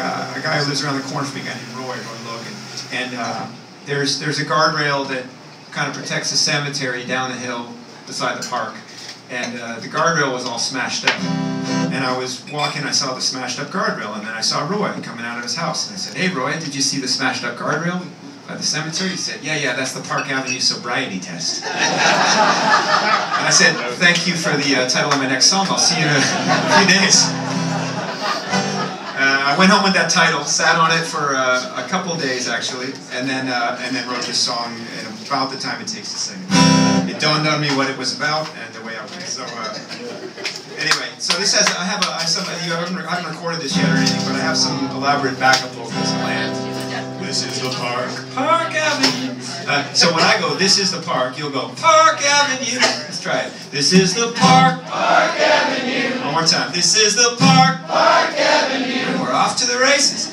uh, a guy who lives around the corner from me, a guy named Roy, Roy Logan. And uh, there's there's a guardrail that kind of protects the cemetery down the hill beside the park. And uh, the guardrail was all smashed up. And I was walking, I saw the smashed up guardrail, and then I saw Roy coming out of his house. And I said, Hey, Roy, did you see the smashed up guardrail by the cemetery? He said, Yeah, yeah, that's the Park Avenue sobriety test. and I said, Thank you for the uh, title of my next song. I'll see you in a few days. Went home with that title, sat on it for uh, a couple days actually, and then uh, and then wrote this song in about the time it takes to sing it. It dawned on me what it was about and the way I went. So uh, anyway, so this has I have a I, some, you haven't, I haven't recorded this yet or anything, but I have some elaborate backup vocals planned. This is the park, Park Avenue. Uh, so when I go, this is the park, you'll go, Park Avenue. Let's try it. This is the park, Park Avenue. One more time. This is the park, Park Avenue. We're off to the races.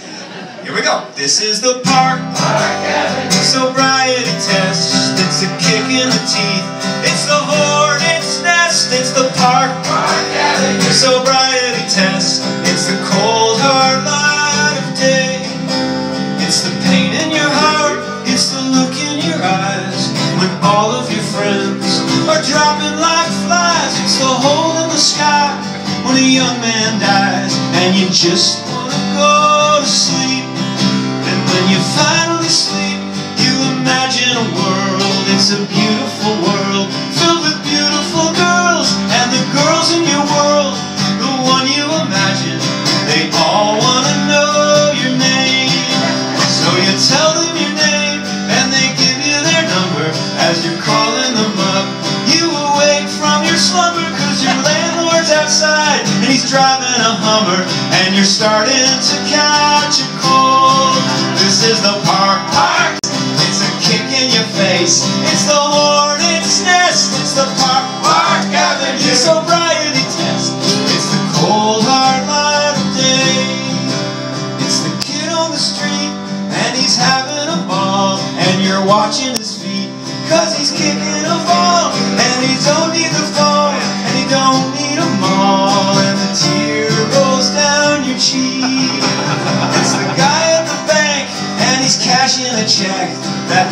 Here we go. This is the park, Park Avenue. Sobriety test. It's a kick in the teeth. It's the hornet's nest. It's the park, Park Avenue. Sobriety test. It's the cold hard light of day. It's the pain in your heart, it's the look in your eyes When all of your friends are dropping like flies It's the hole in the sky when a young man dies And you just go to sleep. And when you finally sleep, you imagine a world. It's a beautiful world, filled with beautiful girls And the girls in your world, the one you imagine They all wanna know your name. So you tell them your name and they give you their number. As you're calling them up. You awake from your slumber Cause you're landlord's outside and he's driving a Hummer and you're starting to catch a cold. This is the park park. It's a kick in your face. It's the hornet's nest. It's the park park avenue sobriety test. It's the cold hard light of day. It's the kid on the street, and he's having a ball, and you're watching his feet, cause he's kicking a ball, and he don't need the phone, and he don't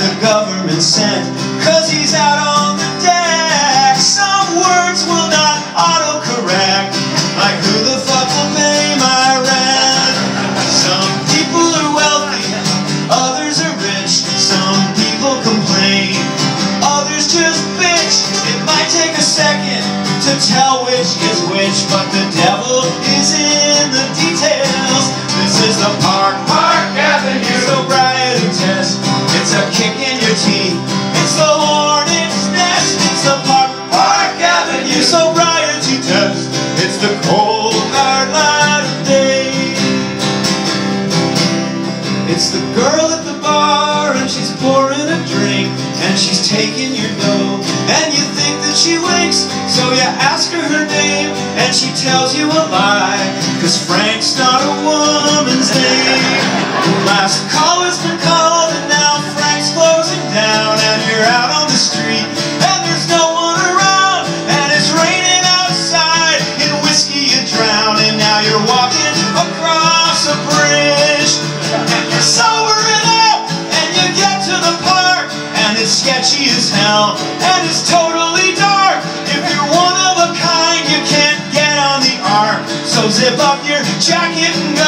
the government sent, cause he's out on the deck. Some words will not autocorrect, like who the fuck will pay my rent? Some people are wealthy, others are rich. Some people complain, others just bitch. It might take a second to tell which is which, but the devil is in the details. This is the Park test. It's the cold hard light of day. It's the girl at the bar and she's pouring a drink and she's taking your dough and you think that she winks so you ask her her name and she tells you a lie cause Frank's not a woman's name. The last call has been called sketchy as hell and it's totally dark. If you're one of a kind you can't get on the ark. So zip up your jacket and